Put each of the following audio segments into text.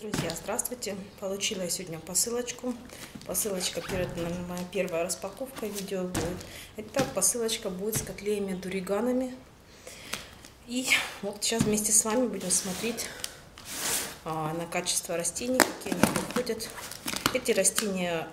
Друзья, здравствуйте! Получила я сегодня посылочку. Посылочка, перед, моя первая распаковка видео будет. Итак, посылочка будет с котлеями дуриганами. И вот сейчас вместе с вами будем смотреть а, на качество растений, какие они приходят. Эти растения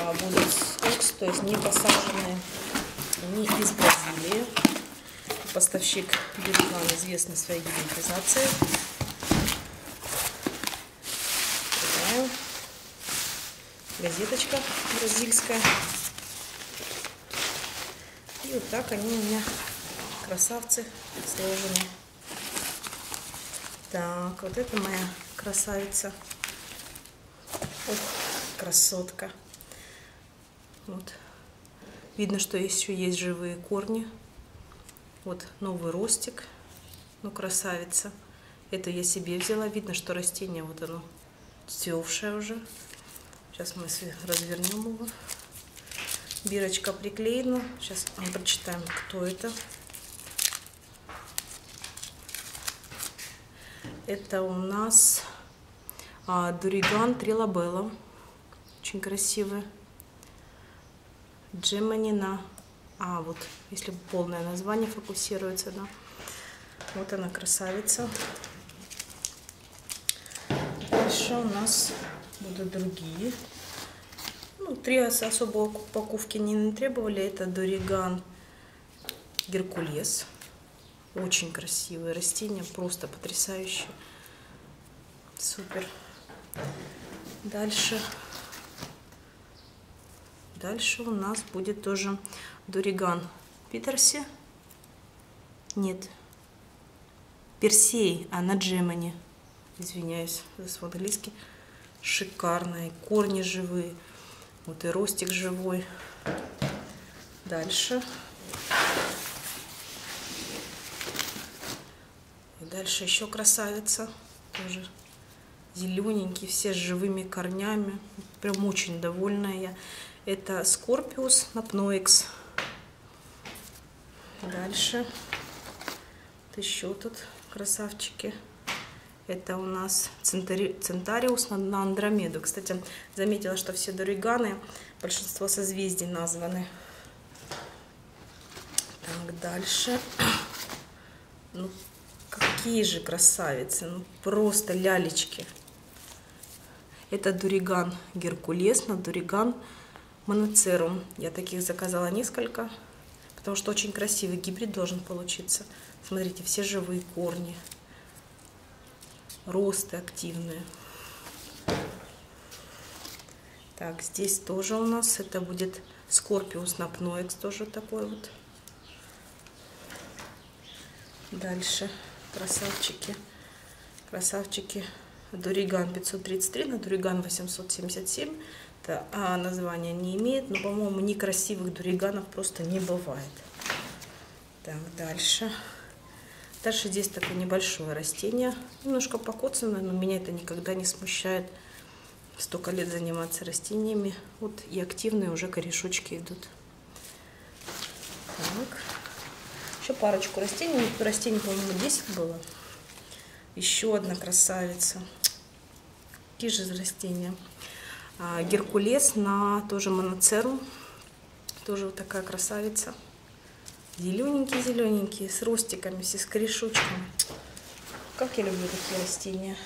а, будут экс, то есть не посаженные, они из Бразилии. Поставщик дуриган известный своей герметизацией. Газеточка бразильская. И вот так они у меня, красавцы, сложены. Так, вот это моя красавица. Ух, красотка. Вот. Видно, что еще есть живые корни. Вот новый ростик. Ну, красавица. Это я себе взяла. Видно, что растение вот оно цвевшее уже. Сейчас мы развернем его. Бирочка приклеена. Сейчас мы прочитаем, кто это. Это у нас а, Дуриган Трилабелла. Очень красивая. Джеманина. А, вот, если полное название фокусируется, да. Вот она, красавица. Дальше у нас будут другие. Ну, три особо упаковки не требовали. Это Дориган Геркулес. Очень красивое растение, просто потрясающее. Супер. Дальше. Дальше у нас будет тоже Дориган Питерси. Нет. Персей, а на Джемани. Извиняюсь за свой английский шикарная. Корни живые. Вот и ростик живой. Дальше. И дальше еще красавица. Тоже зелененький, все с живыми корнями. Прям очень довольная я. Это Скорпиус Напноикс. Дальше. Вот еще тут красавчики. Это у нас центари... Центариус на Андромеду. Кстати, заметила, что все дориганы, большинство созвездий названы. Так, дальше. Ну, какие же красавицы. Ну, просто лялечки. Это дуриган Геркулес на дуриган Моноцерум. Я таких заказала несколько, потому что очень красивый гибрид должен получиться. Смотрите, все живые корни росты активные. Так, здесь тоже у нас это будет Скорпиус Напноекс, тоже такой вот. Дальше красавчики. Красавчики Дуриган 533 на Дуриган 877. Это, а, название не имеет, но, по-моему, некрасивых дуриганов просто не бывает. Так, дальше. Дальше здесь такое небольшое растение, немножко покоцанное, но меня это никогда не смущает. Столько лет заниматься растениями. Вот и активные уже корешочки идут. Так. Еще парочку растений. Растений, по-моему, 10 было. Еще одна красавица. Какие же растения? А, Геркулес на тоже моноцеру. Тоже вот такая красавица. Зелененькие-зелененькие, с ростиками, все с корешочками. Как я люблю такие растения.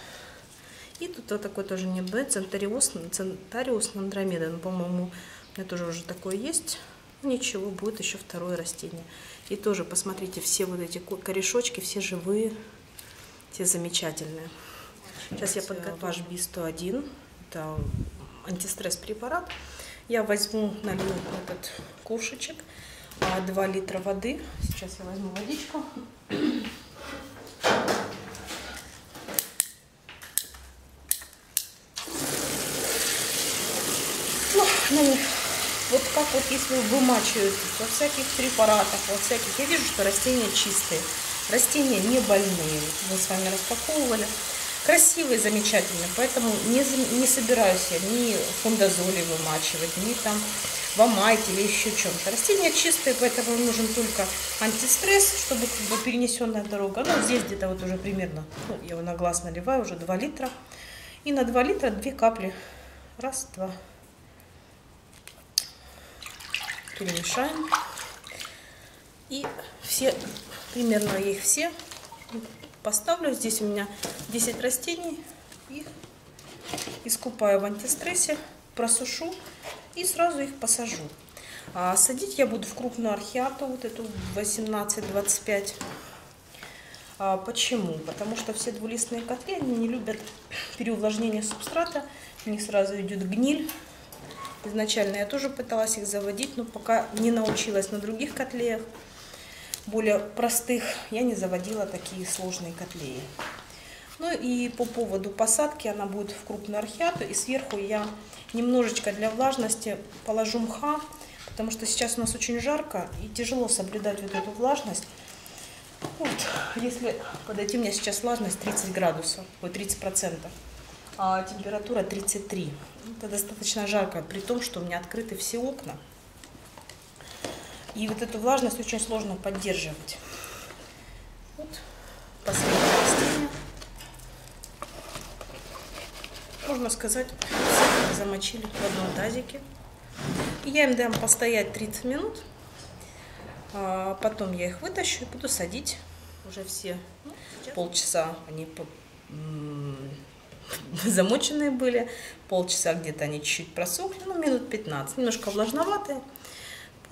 И тут вот такой тоже не Б, Центариус, Центариус Андромеда. Ну, по-моему, у меня тоже уже такое есть. Ничего, будет еще второе растение. И тоже, посмотрите, все вот эти корешочки, все живые, все замечательные. Сейчас я подготовлю B101. Это антистресс препарат. Я возьму, налью этот кушечек. 2 литра воды. Сейчас я возьму водичку. Ну, ну, вот как вот если вымачивают во всяких препаратах, во всяких, я вижу, что растения чистые, растения не больные. Мы с вами распаковывали. Красивые, замечательные, поэтому не, не собираюсь я ни фундазоли вымачивать, ни там вамайте или еще чем-то. Растения чистые, поэтому нужен только антистресс, чтобы как бы перенесенная дорога. Ну, здесь где-то вот уже примерно, ну, я его на глаз наливаю, уже 2 литра. И на 2 литра 2 капли. Раз, два. Перемешаем. И все, примерно их все поставлю. Здесь у меня 10 растений. Их искупаю в антистрессе, просушу и сразу их посажу. А садить я буду в крупную архиату, вот эту 18-25. А почему? Потому что все двулистные котлы, они не любят переувлажнение субстрата, у них сразу идет гниль. Изначально я тоже пыталась их заводить, но пока не научилась на других котлеях, более простых, я не заводила такие сложные котлеи. Ну и по поводу посадки, она будет в крупную архиату, и сверху я немножечко для влажности положу мха, потому что сейчас у нас очень жарко и тяжело соблюдать вот эту влажность. Вот, если подойти, у меня сейчас влажность 30 градусов, ой, 30 процентов, а температура 33. Это достаточно жарко, при том, что у меня открыты все окна. И вот эту влажность очень сложно поддерживать. Вот последнее растение. Можно сказать, замочили в одном тазике. Я им дам постоять 30 минут. А потом я их вытащу и буду садить. Уже все ну, полчаса они замоченные были. Полчаса где-то они чуть-чуть просохли, ну минут 15. Немножко влажноватые.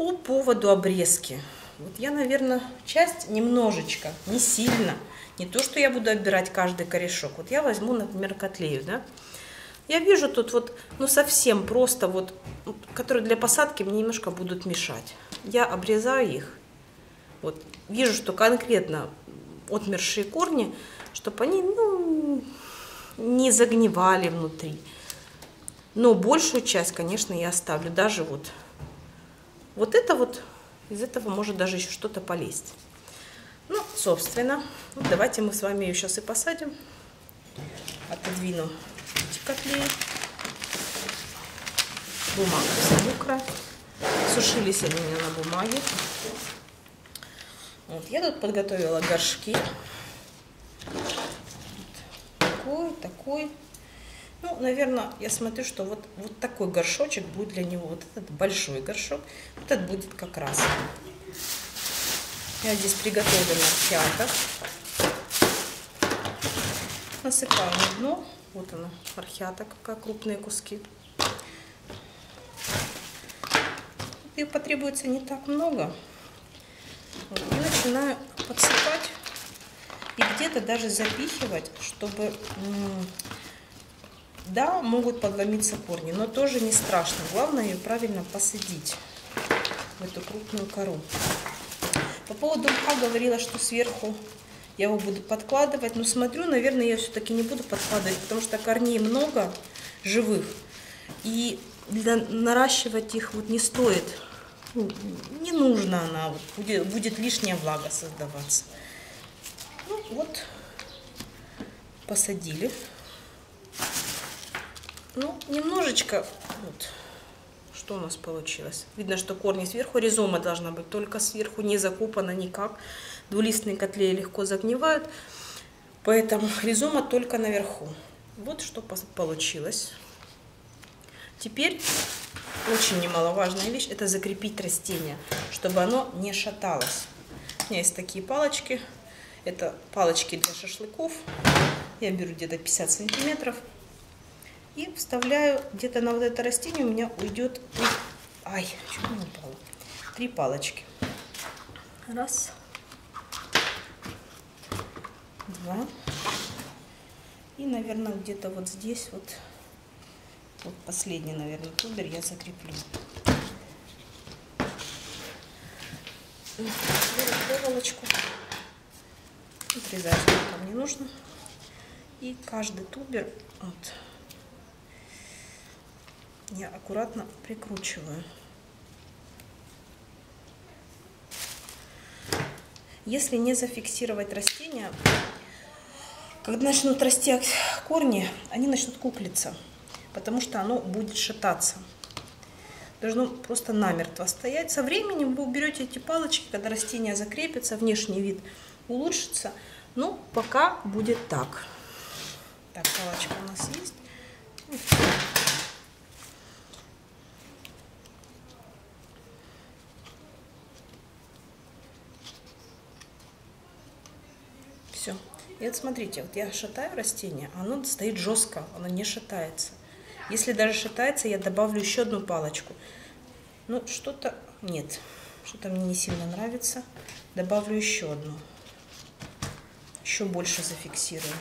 По поводу обрезки. Вот я, наверное, часть немножечко, не сильно. Не то, что я буду отбирать каждый корешок. Вот я возьму, например, котлею, да. Я вижу тут вот, ну совсем просто вот, которые для посадки мне немножко будут мешать. Я обрезаю их. Вот вижу, что конкретно отмершие корни, чтобы они, ну, не загнивали внутри. Но большую часть, конечно, я оставлю. Даже вот, вот это вот, из этого может даже еще что-то полезть. Ну, собственно, вот давайте мы с вами ее сейчас и посадим. Отодвину эти котлеи. Бумага вся мокрая. Сушились они у меня на бумаге. Вот, я тут подготовила горшки. такой, такой. Ну, наверное, я смотрю, что вот, вот такой горшочек будет для него. Вот этот большой горшок. Вот этот будет как раз. Я здесь приготовила пяток. Насыпаю на дно. Вот она, архиата, какая крупные куски. И потребуется не так много. И начинаю подсыпать и где-то даже запихивать, чтобы, да, могут подломиться корни, но тоже не страшно. Главное ее правильно посадить в эту крупную кору. По поводу мха говорила, что сверху я его буду подкладывать. Но смотрю, наверное, я все-таки не буду подкладывать, потому что корней много живых. И для наращивать их вот не стоит. Ну, не нужно она, вот, будет, будет лишняя влага создаваться. Ну вот, посадили. Ну, немножечко, вот, что у нас получилось. Видно, что корни сверху, ризома должна быть только сверху, не закопана никак. Двулистные котлеи легко загнивают, поэтому ризома только наверху. Вот что получилось. Теперь очень немаловажная вещь – это закрепить растение, чтобы оно не шаталось. У меня есть такие палочки. Это палочки для шашлыков. Я беру где-то 50 сантиметров. И вставляю где-то на вот это растение у меня уйдет... Ай, чуть не упало. Три палочки. Раз два. И, наверное, где-то вот здесь вот, вот последний, наверное, тубер я закреплю. Проволочку. Отрезаю, сколько мне нужно. И каждый тубер вот, я аккуратно прикручиваю. Если не зафиксировать растение, когда начнут расти корни, они начнут куклиться, потому что оно будет шататься. Должно просто намертво стоять. Со временем вы уберете эти палочки, когда растение закрепится, внешний вид улучшится. Ну, пока будет так. Так, палочка у нас есть. Все. И вот смотрите, вот я шатаю растение, оно стоит жестко, оно не шатается. Если даже шатается, я добавлю еще одну палочку. Ну, что-то нет, что-то мне не сильно нравится. Добавлю еще одну. Еще больше зафиксирую.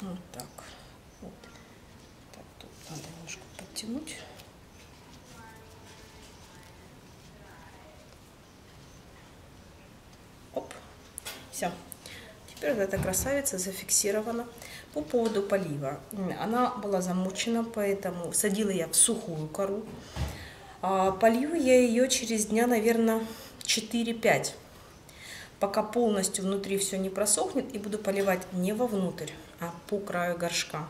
Вот так. Подтянуть. Оп. Все. Теперь вот эта красавица зафиксирована. По поводу полива. Она была замучена, поэтому садила я в сухую кору. А полью я ее через дня, наверное, 4-5 пока полностью внутри все не просохнет, и буду поливать не вовнутрь, а по краю горшка,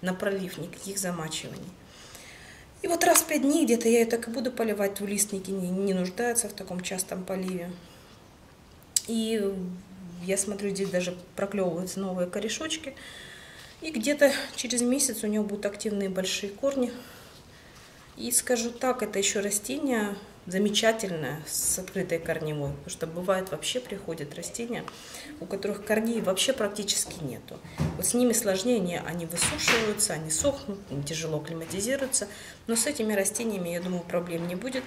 на пролив, никаких замачиваний. И вот раз в 5 дней где-то я ее так и буду поливать, двулистники не, не нуждаются в таком частом поливе. И я смотрю, здесь даже проклевываются новые корешочки. И где-то через месяц у него будут активные большие корни. И скажу так, это еще растение замечательная с открытой корневой, потому что бывает вообще приходят растения, у которых корней вообще практически нету. Вот с ними сложнее, они высушиваются, они сохнут, тяжело климатизируются, но с этими растениями, я думаю, проблем не будет.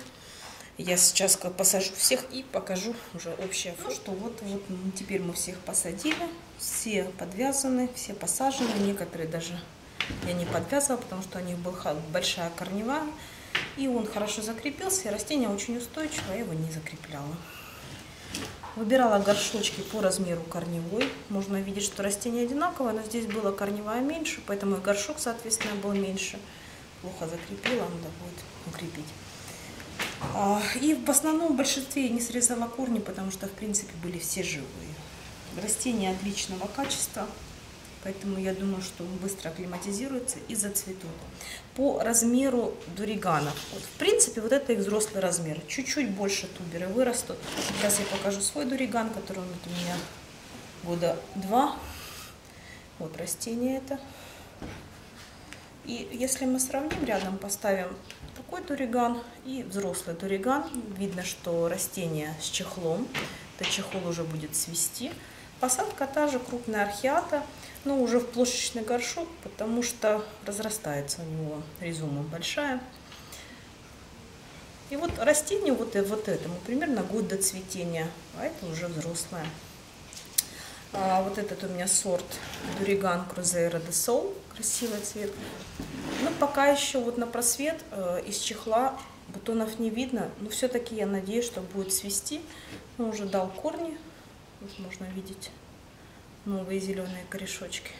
Я сейчас посажу всех и покажу уже общее фото. Что вот, вот теперь мы всех посадили, все подвязаны, все посажены, некоторые даже я не подвязывала, потому что у них была большая корневая, и он хорошо закрепился, и растение очень устойчиво, я его не закрепляла. Выбирала горшочки по размеру корневой. Можно видеть, что растение одинаковое, но здесь было корневая меньше, поэтому и горшок, соответственно, был меньше. Плохо закрепила, надо будет укрепить. А, и в основном в большинстве я не срезала корни, потому что, в принципе, были все живые. Растения отличного качества. Поэтому я думаю, что он быстро акклиматизируется и зацветут. По размеру дуриганов. Вот, в принципе, вот это их взрослый размер. Чуть-чуть больше туберы вырастут. Сейчас я покажу свой дуриган, который вот у меня года два. Вот растение это. И если мы сравним, рядом поставим такой дуриган и взрослый дуриган, видно, что растение с чехлом. Это чехол уже будет свести. Посадка та же, крупная архиата но уже в плошечный горшок, потому что разрастается у него ризома большая. И вот растение вот, вот этому примерно год до цветения, а это уже взрослое. А вот этот у меня сорт Дуриган Крузейра де Сол, красивый цвет. Но пока еще вот на просвет э, из чехла бутонов не видно, но все-таки я надеюсь, что будет свести. Он уже дал корни, вот можно видеть новые зеленые корешочки.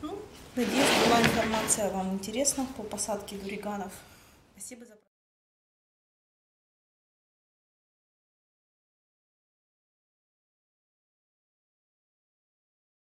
Ну, надеюсь, была информация вам интересна по посадке дуриганов. Спасибо за